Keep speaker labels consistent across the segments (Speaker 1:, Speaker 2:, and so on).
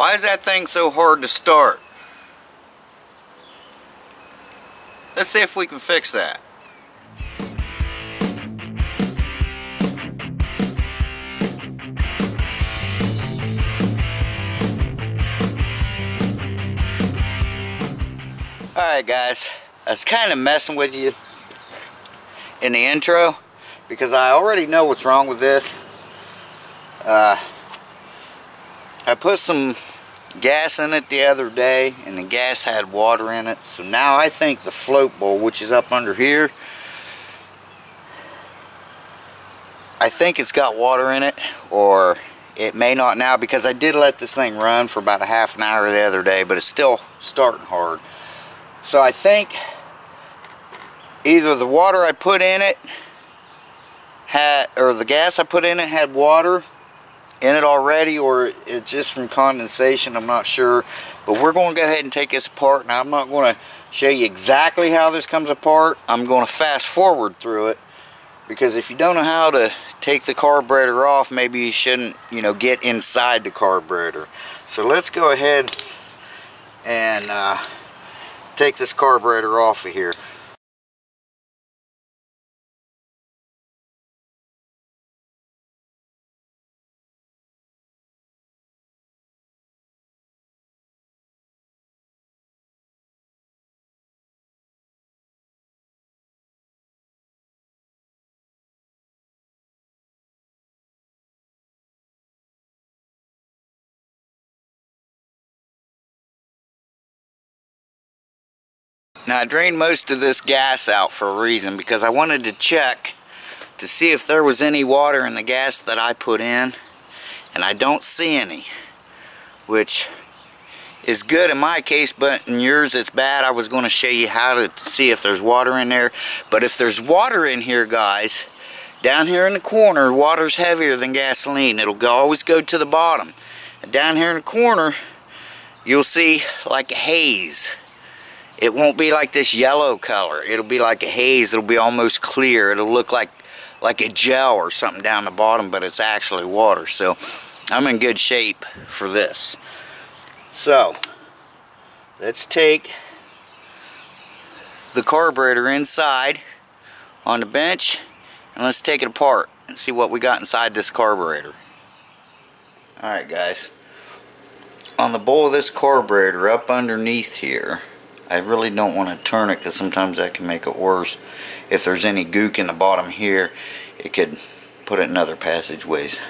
Speaker 1: Why is that thing so hard to start? Let's see if we can fix that. Alright guys, I was kind of messing with you in the intro because I already know what's wrong with this. Uh, I put some gas in it the other day and the gas had water in it. So now I think the float bowl which is up under here I think it's got water in it or it may not now because I did let this thing run for about a half an hour the other day but it's still starting hard. So I think either the water I put in it had or the gas I put in it had water in it already or it's just from condensation I'm not sure. But we're going to go ahead and take this apart. Now I'm not going to show you exactly how this comes apart. I'm going to fast forward through it because if you don't know how to take the carburetor off maybe you shouldn't you know get inside the carburetor. So let's go ahead and uh, take this carburetor off of here Now I drained most of this gas out for a reason because I wanted to check to see if there was any water in the gas that I put in and I don't see any which is good in my case but in yours it's bad. I was going to show you how to see if there's water in there but if there's water in here guys down here in the corner water's heavier than gasoline. It'll go, always go to the bottom. And down here in the corner you'll see like a haze it won't be like this yellow color. It'll be like a haze. It'll be almost clear. It'll look like like a gel or something down the bottom, but it's actually water. So I'm in good shape for this. So let's take the carburetor inside on the bench and let's take it apart and see what we got inside this carburetor. Alright guys, on the bowl of this carburetor up underneath here I really don't want to turn it because sometimes that can make it worse. If there's any gook in the bottom here, it could put it in other passageways.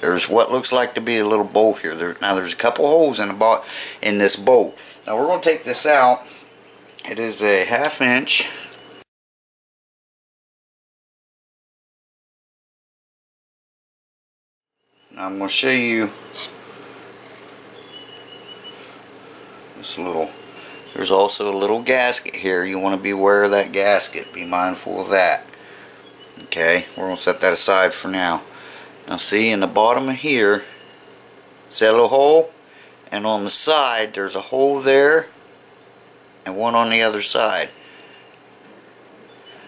Speaker 1: There's what looks like to be a little bolt here. There, now there's a couple holes in, the in this bolt. Now we're going to take this out. It is a half inch. Now I'm going to show you this little there's also a little gasket here. You want to be aware of that gasket. Be mindful of that. Okay, we're going to set that aside for now. Now see in the bottom of here, see that little hole? And on the side, there's a hole there and one on the other side.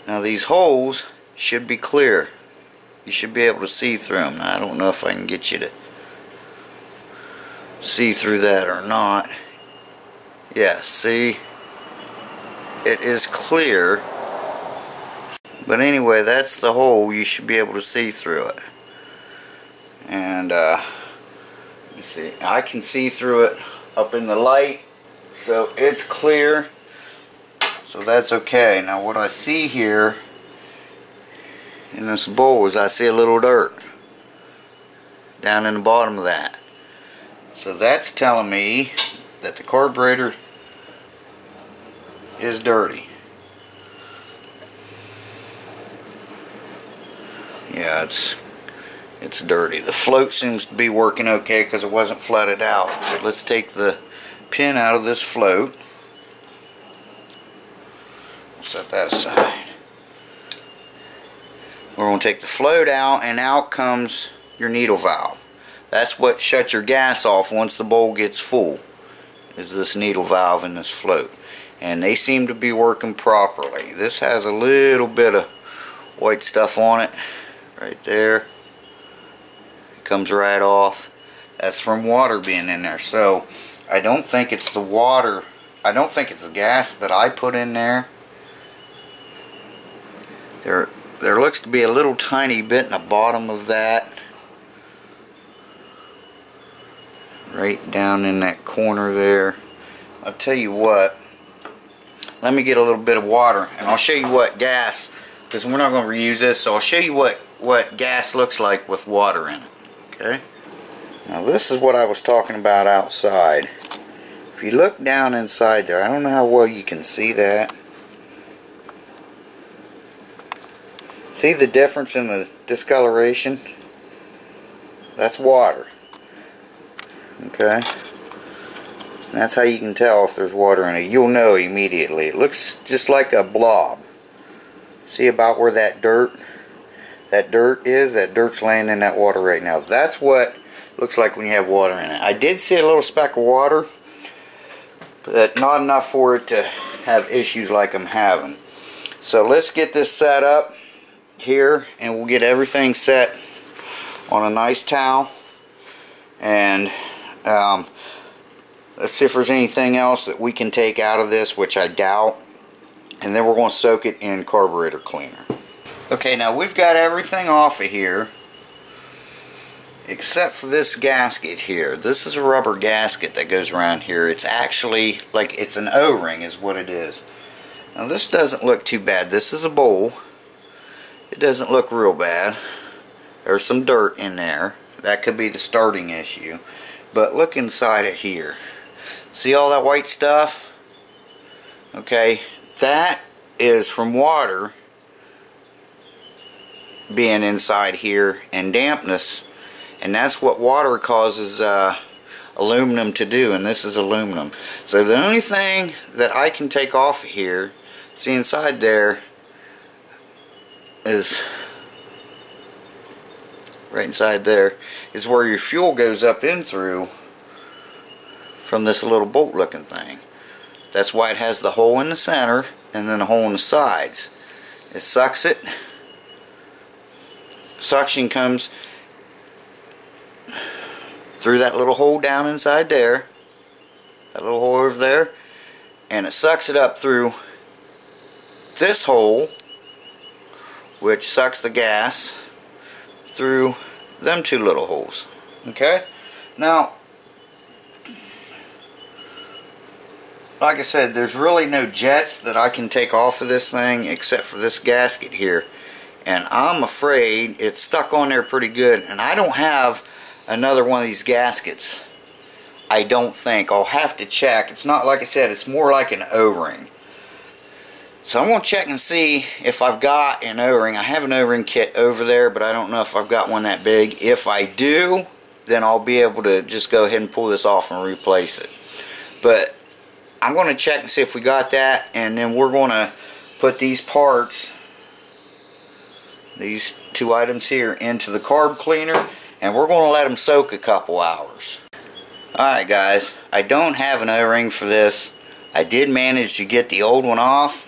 Speaker 1: Now these holes should be clear. You should be able to see through them. Now, I don't know if I can get you to see through that or not. Yeah, see? It is clear. But anyway, that's the hole. You should be able to see through it. And, uh, let me see. I can see through it up in the light. So it's clear. So that's okay. Now what I see here in this bowl is I see a little dirt down in the bottom of that. So that's telling me that the carburetor is dirty. Yeah, it's it's dirty. The float seems to be working okay because it wasn't flooded out. So let's take the pin out of this float. Set that aside. We're going to take the float out and out comes your needle valve. That's what shuts your gas off once the bowl gets full. Is this needle valve in this float and they seem to be working properly. This has a little bit of white stuff on it right there. Comes right off. that's from water being in there so I don't think it's the water I don't think it's the gas that I put in there there there looks to be a little tiny bit in the bottom of that right down in that corner there I'll tell you what let me get a little bit of water and I'll show you what gas because we're not going to reuse this so I'll show you what what gas looks like with water in it okay? Now this is what I was talking about outside. If you look down inside there I don't know how well you can see that. See the difference in the discoloration? That's water okay that's how you can tell if there's water in it. You'll know immediately. It looks just like a blob. See about where that dirt that dirt is? That dirt's laying in that water right now. That's what looks like when you have water in it. I did see a little speck of water, but not enough for it to have issues like I'm having. So let's get this set up here and we'll get everything set on a nice towel and um, Let's see if there's anything else that we can take out of this, which I doubt. And then we're going to soak it in carburetor cleaner. Okay, now we've got everything off of here except for this gasket here. This is a rubber gasket that goes around here. It's actually like it's an O-ring is what it is. Now this doesn't look too bad. This is a bowl. It doesn't look real bad. There's some dirt in there. That could be the starting issue. But look inside it here. See all that white stuff? Okay, that is from water being inside here and dampness. And that's what water causes uh, aluminum to do and this is aluminum. So the only thing that I can take off of here see inside there is right inside there is where your fuel goes up in through from this little bolt looking thing. That's why it has the hole in the center and then a hole in the sides. It sucks it. Suction comes through that little hole down inside there. That little hole over there. And it sucks it up through this hole which sucks the gas through them two little holes. Okay? Now, like I said, there's really no jets that I can take off of this thing except for this gasket here. And I'm afraid it's stuck on there pretty good. And I don't have another one of these gaskets. I don't think. I'll have to check. It's not like I said, it's more like an O-ring. So I'm going to check and see if I've got an O-ring. I have an O-ring kit over there, but I don't know if I've got one that big. If I do, then I'll be able to just go ahead and pull this off and replace it. But I'm going to check and see if we got that and then we're going to put these parts these two items here into the carb cleaner and we're going to let them soak a couple hours. Alright guys I don't have an o-ring for this. I did manage to get the old one off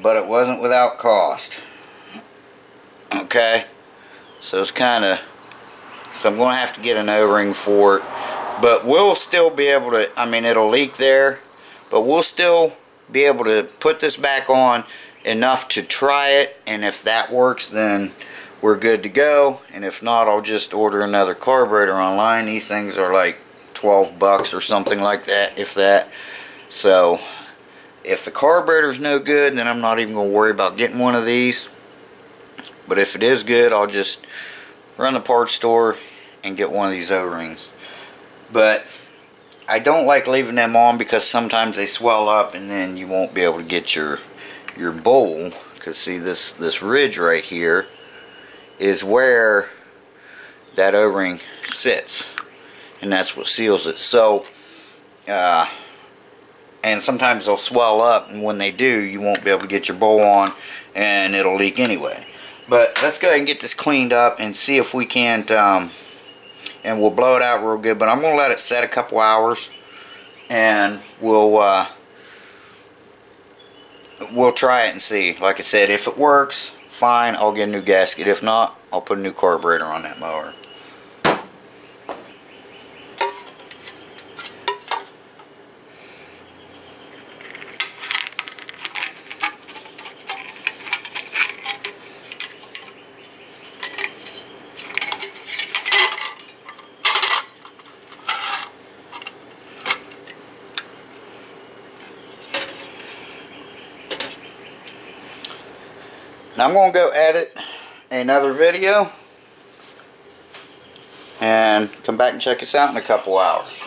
Speaker 1: but it wasn't without cost. Okay? So it's kind of so I'm going to have to get an o-ring for it but we'll still be able to I mean it'll leak there but we'll still be able to put this back on enough to try it and if that works then we're good to go. And if not I'll just order another carburetor online. These things are like 12 bucks or something like that if that. So if the carburetor's no good then I'm not even going to worry about getting one of these. But if it is good I'll just run the parts store and get one of these o-rings. But I don't like leaving them on because sometimes they swell up and then you won't be able to get your your bowl. Because see this this ridge right here is where that o-ring sits. And that's what seals it. So uh, and sometimes they'll swell up and when they do you won't be able to get your bowl on and it'll leak anyway. But let's go ahead and get this cleaned up and see if we can't um, and we'll blow it out real good. But I'm going to let it set a couple hours and we'll uh, we'll try it and see. Like I said, if it works, fine, I'll get a new gasket. If not, I'll put a new carburetor on that mower. Now I'm going to go edit another video and come back and check us out in a couple hours.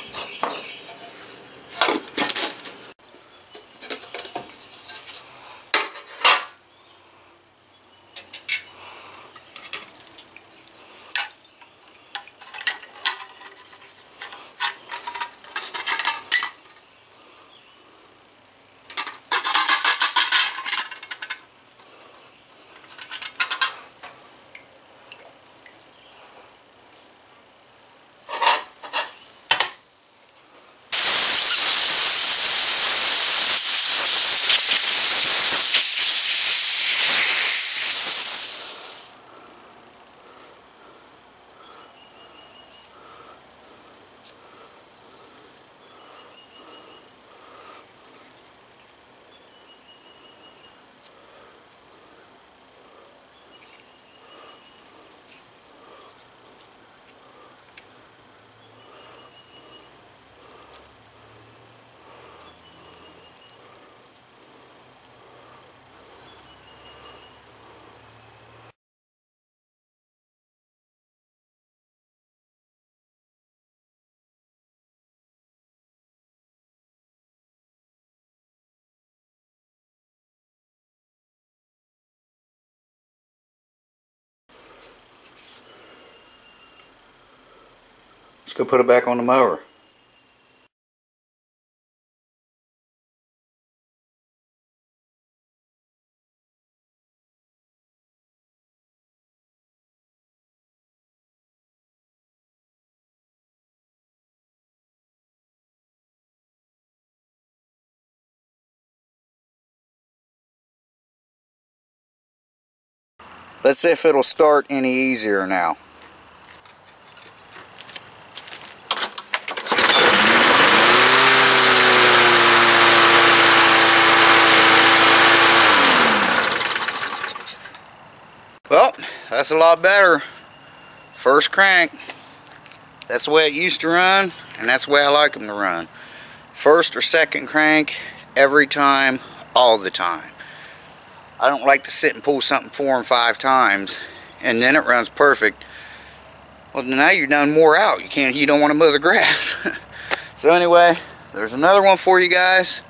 Speaker 1: Go put it back on the mower. Let's see if it'll start any easier now. Well, that's a lot better. First crank. That's the way it used to run, and that's the way I like them to run. First or second crank, every time, all the time. I don't like to sit and pull something four and five times, and then it runs perfect. Well, now you're done more out. You can't. You don't want to mow the grass. so anyway, there's another one for you guys.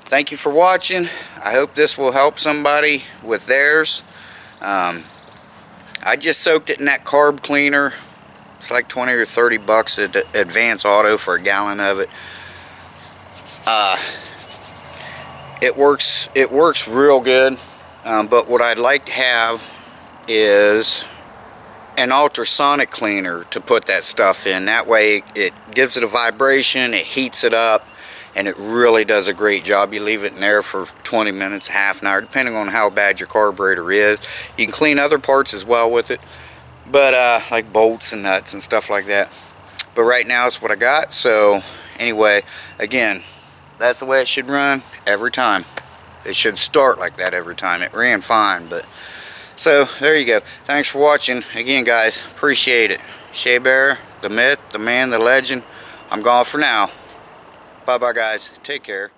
Speaker 1: Thank you for watching. I hope this will help somebody with theirs. Um, I just soaked it in that carb cleaner. It's like 20 or 30 bucks at Advance Auto for a gallon of it. Uh, it works. It works real good. Um, but what I'd like to have is an ultrasonic cleaner to put that stuff in. That way it gives it a vibration, it heats it up, and it really does a great job. You leave it in there for 20 minutes, half an hour, depending on how bad your carburetor is. You can clean other parts as well with it, but uh, like bolts and nuts and stuff like that. But right now it's what I got, so anyway, again, that's the way it should run every time. It should start like that every time. It ran fine, but so there you go. Thanks for watching. Again, guys, appreciate it. Shea Bear, the myth, the man, the legend. I'm gone for now. Bye-bye, guys. Take care.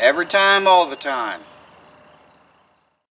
Speaker 1: Every time, all the time.